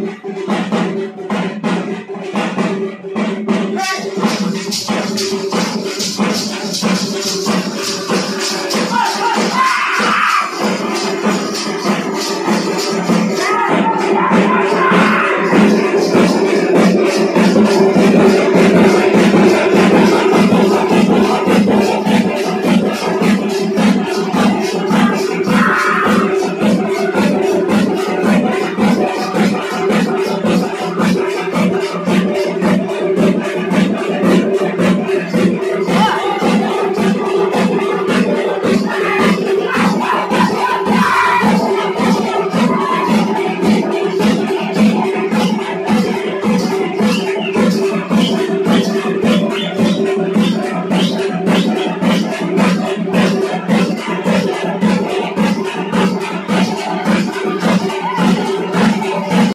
Hey!